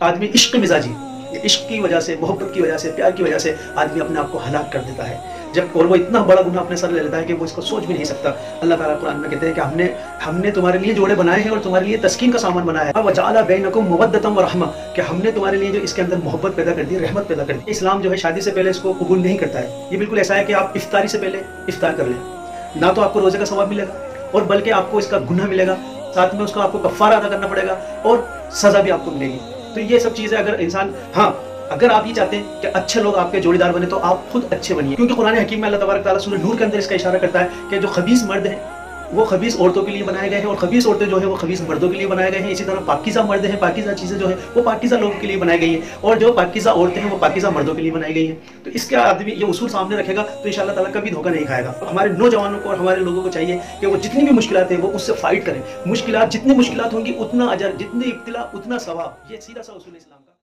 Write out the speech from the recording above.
आदमी इश्क मिजाजी, इश्क की वजह से, मोहब्बत की वजह से, प्यार की वजह से आदमी अपने आप को हलाक कर देता है। जब और वो इतना बड़ा गुना अपने सर ले लेता है कि वो इसको सोच भी नहीं सकता। अल्लाह ताला कुरान में कहते हैं कि हमने हमने तुम्हारे लिए जोड़े बनाए हैं और तुम्हारे लिए तस्कीन का सामान बनाया है। वजाला बैनकुम मुवद्दतम व रहमा, कि हमने तुम्हारे लिए जो इसके अंदर मोहब्बत पैदा कर दी, रहमत पैदा कर दी। इस्लाम जो है शादी से पहले इसको कबूल नहीं करता है। ये बिल्कुल ऐसा है कि आप इफ्तारी से पहले इफ्तार कर लें। ना तो आपको रोज़े का सवाब मिलेगा और बल्कि आपको इसका गुना मिलेगा। साथ में उसका आपको कफ़ारा अदा करना पड़ेगा और सज़ा भी आपको मिलेगी। तो ये सब चीज़ें अगर इंसान हाँ अगर आप ये चाहते हैं कि अच्छे लोग आपके जोड़ीदार बने तो आप खुद अच्छे बनिए। क्योंकि कुरान हकीम में अल्लाह तबारक सूरह नूर के अंदर इसका इशारा करता है कि जो खबीस मर्द हैं वो खबीस औरतों के लिए बनाए गए हैं और खबीस औरतें जो है वो खबीस मर्दों के लिए बनाए गए हैं। इसी तरह पाकिजा मर्द हैं, पाकिजा चीज़ें जो है, वो पाकिजा लोगों के लिए बनाई गई हैं। और जो पाकिजा औरतें हैं, वो पाकिजा मर्दों के लिए बनाई गई हैं। तो इसके आदमी, ये उसूल सामने रखेगा तो इन ताला कभी धोखा नहीं खाएगा। हमारे नौजवानों को और हमारे लोगों को चाहिए कि वो जितनी भी मुश्किल हैं, वो उससे फाइट करें। मुश्किल जितनी मुश्किल होंगी, उतना अजर, जितनी इब्तला, उतना सवाब। ये सीधा सा उसूल इस्लाम का।